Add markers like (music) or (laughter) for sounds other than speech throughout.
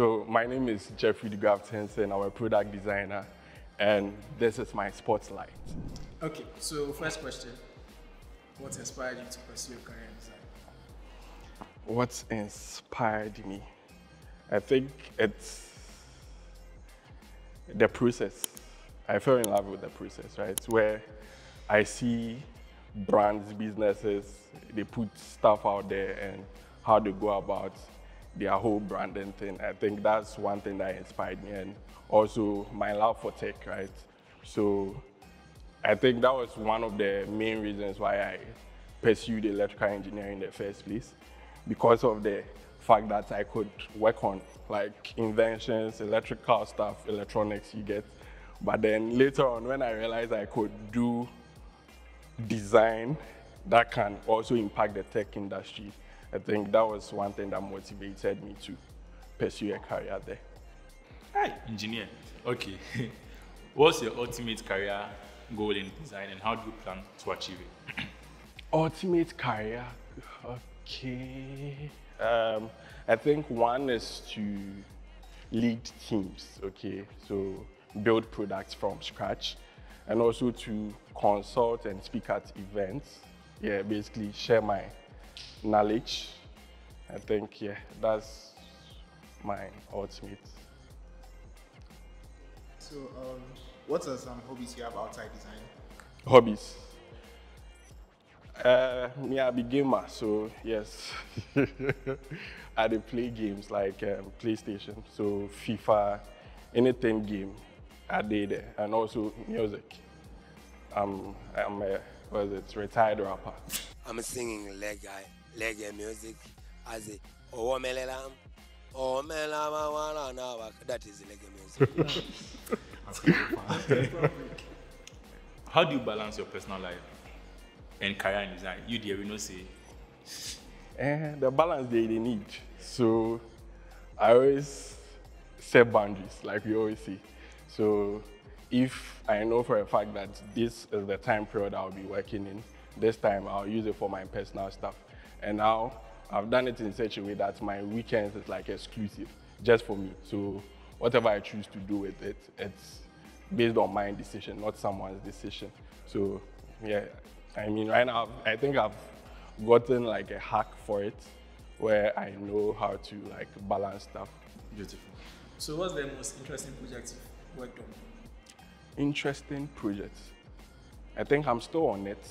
So my name is Jeffrey De-Graft Hinson. I'm a product designer, and this is my spotlight. Okay, so first question What inspired you to pursue a career in design? What inspired me? I think it's the process. I fell in love with the process, right? Where I see brands, businesses, they put stuff out there and how they go about their whole branding thing. I think that's one thing that inspired me and also my love for tech, right? So I think that was one of the main reasons why I pursued electrical engineering in the first place because of the fact that I could work on like inventions, electrical stuff, electronics you get. But then later on when I realized I could do design that can also impact the tech industry, I think that was one thing that motivated me to pursue a career there. Hi, engineer. Okay. (laughs) What's your ultimate career goal in design and how do you plan to achieve it? (clears throat) Ultimate career, okay. Um, I think one is to lead teams, okay, so build products from scratch, and also to consult and speak at events. Yeah, basically share my knowledge. I think, yeah, that's my ultimate. So, um, what are some hobbies you have outside design? Hobbies. Uh, me, I be gamer, so yes. (laughs) I dey play games like um, PlayStation, so FIFA, anything game, I did there, and also music. Um, I'm a, what is it, retired rapper. I'm a singing leg guy, leg music as a oh melelam, oh melama wala na that is leg music. (laughs) How do you balance your personal life and career in design? You dear, we know say. And the balance they, they need. So I always set boundaries, like we always say. So if I know for a fact that this is the time period I'll be working in, this time I'll use it for my personal stuff. And now I've done it in such a way that my weekends is like exclusive, just for me. So whatever I choose to do with it, it's based on my decision, not someone's decision. So yeah, I mean, right now I think I've gotten like a hack for it, where I know how to like balance stuff. Beautiful. So, what's the most interesting project you've worked on? Interesting project. I think I'm still on it.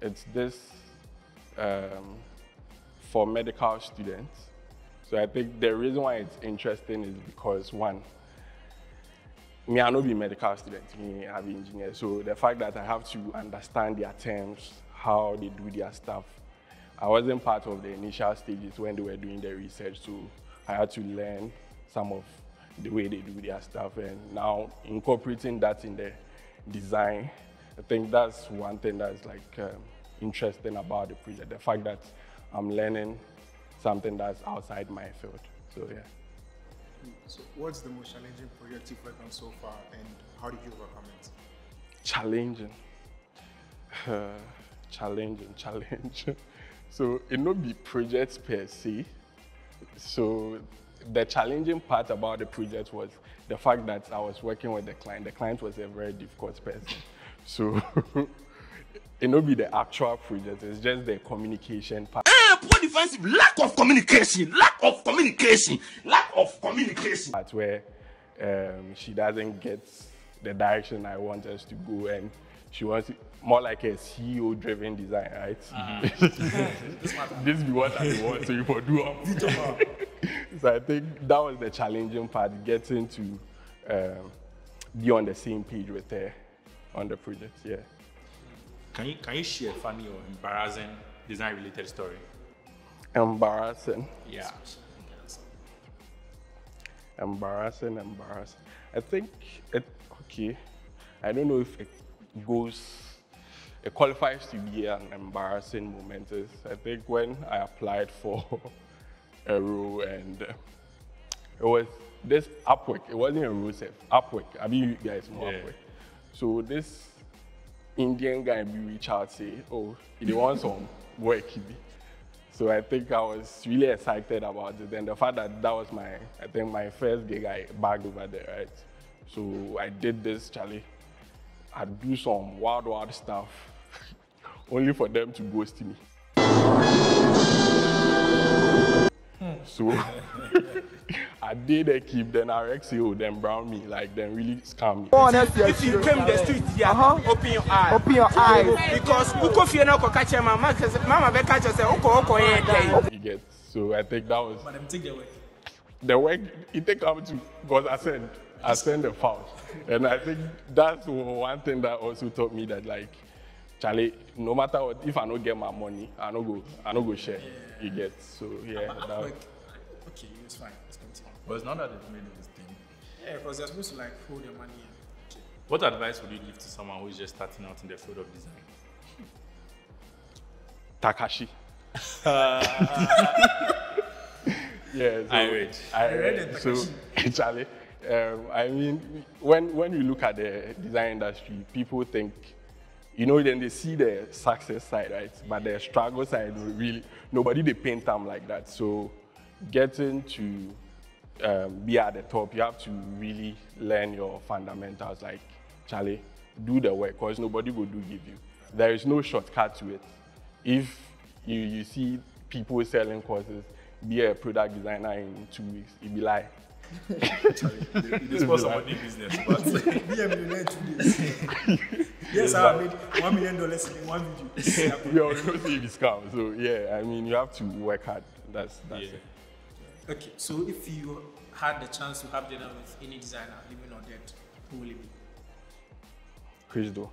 It's this um, for medical students. So I think the reason why it's interesting is because one, me, I not be medical student, me, I be engineer. So the fact that I have to understand their terms, how they do their stuff. I wasn't part of the initial stages when they were doing the research, so I had to learn some of the way they do their stuff. And now incorporating that in the design, I think that's one thing that's like um, interesting about the project. The fact that I'm learning something that's outside my field. So yeah. So, what's the most challenging project you've worked on so far, and how did you overcome it? challenging. (sighs) challenging, challenging. (laughs) so it not be projects per se. So the challenging part about the project was the fact that I was working with the client. The client was a very difficult person. So (laughs) it not be the actual project, it's just the communication part. poor defensive lack of communication lack of communication lack of communication That's where um, she doesn't get the direction I want us to go and she wants it more like a CEO driven design, right? (laughs) this be what I want, so you for do all. so I think that was the challenging part, getting to um, be on the same page with her on the project, yeah. Can you can you share a funny or embarrassing design related story? Embarrassing. Yeah. embarrassing, embarrassing. I think it okay. I don't know if it goes it qualifies to be an embarrassing moment. I think when I applied for (laughs) a role and it was this Upwork. It wasn't a role set. Upwork. I mean, you guys know Yeah. Upwork. So this Indian guy be reach out say, oh, he want some work. So I think I was really excited about it. And the fact that that was my, I think my first gig I bagged over there, right? So I did this, Charlie. I do some wild, wild stuff, (laughs) only for them to ghost me. Hmm. So (laughs) I did a keep, then RXO, then brown me, like then really scam me. if you came the street here open your eye Open your eyes. because wokɔ fie na wokɔka kyerɛ mama sɛ wokɔ wokɔ yɛ dɛn You get so I think that was But them take the way. the work it take come to because I send I send the files. And I think that's one thing that also taught me that like Charlie, no matter what, if I don't get my money, I don't go I don't go share. You get so yeah. That, okay, it's fine. Let's. But it's not that they've made this thing. Yeah, because they're supposed to like hold your money. And, okay. What advice would you give to someone who's just starting out in the field of design? (laughs) Takashi. (laughs) yeah, so, I read. I read read. it, So, (laughs) Charlie, um, I mean, when when you look at the design industry, people think, you know, then they see the success side, right? But the struggle side, really, nobody they paint them like that. So, getting to um, be at the top, you have to really learn your fundamentals. Like, Charlie, do the work, because nobody will do give you. There is no shortcut to it. If you, you see people selling courses, be a product designer in two weeks, it be lie. This was somebody business, but (laughs) Be a millionaire in two days. (laughs) yes, I made one million dollars in one video. (laughs) you already know see the scam. So yeah, I mean, you have to work hard. That's that's Yeah. it. Okay, so if you had the chance to have dinner with any designer, living or dead, who will it be? Chris Do.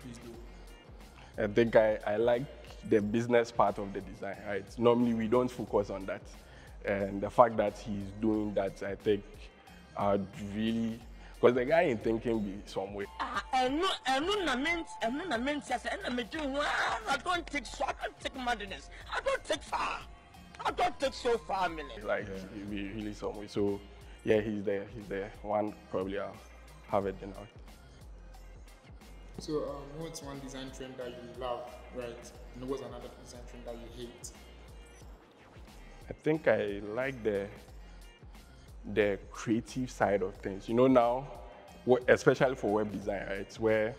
Please do. I think I, I like the business part of the design, right? Normally we don't focus on that. And the fact that he's doing that, I think I'd really, because the guy in thinking be some way. ɛno ɛno na me ɛno na me nti ase ɛna me di ho I don't take so I don't take madness I don't take far I don't take so far minute. Like he'd be really some way. So yeah, he's there. He's there. One probably I'll have it dinner. So, um, what's one design trend that you love, right? And what's another design trend that you hate? I think I like the the creative side of things. You know now, especially for web design, right, where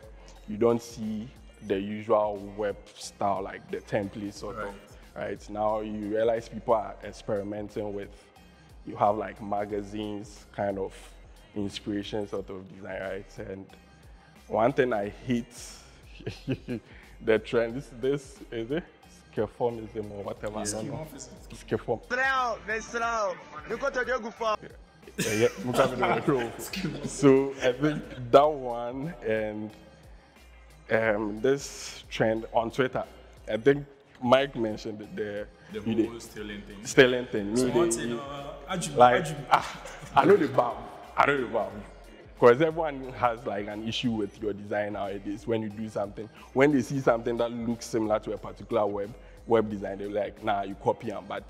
you don't see the usual web style like the template sort of, right? Now you realize people are experimenting with. You have like magazines, kind of inspiration sort of design, right? And one thing I hate (laughs) the trend. This this is it. Skeuomorphism or whatever. I don't. Skeuomorph. Yeah, yeah, I'm coming on the road. So I think that one and um, this trend on Twitter. I think Mike mentioned it there. the You whole stealing thing. Sterling thing. Me, they- thing, uh, like ah, I know the bomb. I know the bomb. Because everyone has like an issue with your design nowadays when you do something. When they see something that looks similar to a particular web web design, they're like, nah, you copy them. But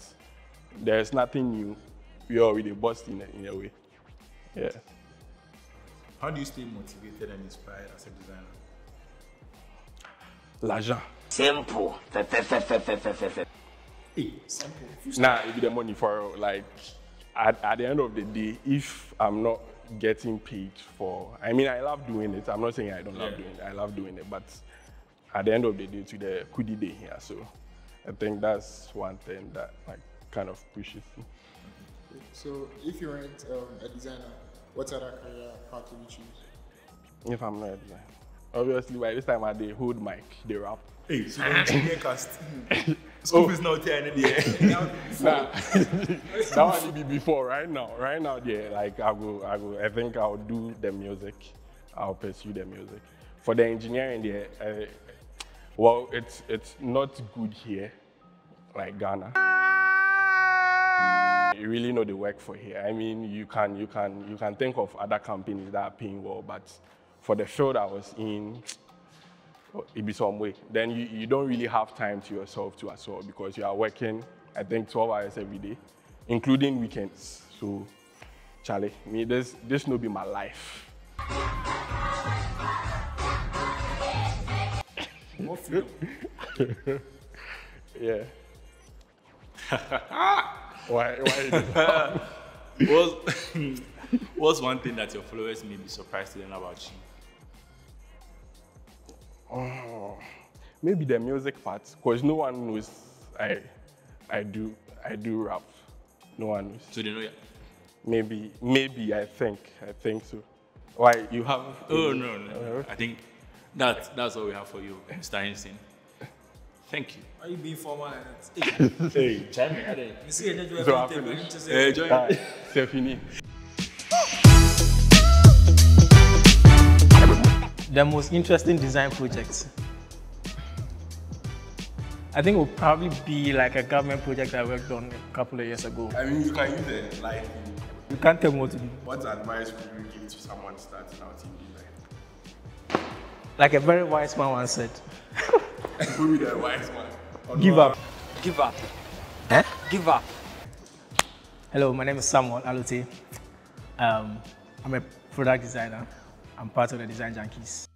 there's nothing new. You're already bossed in a, in a way. Yeah. How do you stay motivated and inspired as a designer? L'argent. Simple. If Nah, it be the money for like at, at the end of the day, if I'm not getting paid for I mean I love doing it. I'm not saying I don't love doing it. I love doing it, but at the end of the day to the kudi day here. So I think that's one thing that like kind of pushes me. So, if you weren't um, a designer, what other career path would you choose? If I'm not a designer. Obviously by this time I they hold mic, they rap. Hey, so don't engineer cast. School is not the air. (laughs) Nah, (laughs) that one will be before. Right now, right now, yeah. Like I go, I go. I think I'll do the music. I'll pursue the music. For the engineering, yeah. Uh, well, it's it's not good here, like Ghana. You really know the work for here. I mean, you can you can you can think of other companies that are paying well, but for the field I was in, it be some way. Then you, you don't really have time to yourself to as well because you are working, I think, 12 hours every day, including weekends. So, Charlie, me, this this no be my life. (laughs) Yeah. (laughs) Why? Why? (laughs) What's, what's one thing that your followers may be surprised to learn about you? Maybe the music part, because no one knows I, I do, I do rap. No one knows. So they know you. Maybe, maybe I think, I think so. Why you have? Oh no, no. I think that that's all we have for you, Mr. Einstein. Thank you. Why you being formal like that? Hey, Hey, chime in. you see, I just So I everything, but finished. you just say, Uh, join. Ah, c'est fini. The most interesting design projects? I think it would probably be like a government project I worked on a couple of years ago. I mean, you can use it like. You can't tell me what to do. What advice would you give to someone starting out in design? Like a very wise man once said, (laughs) Who be the wise man? give up. Give up. Eh? Give up. Hello, my name is Samuel Allotey. Um, I'm a product designer. I'm part of the Design Junkies.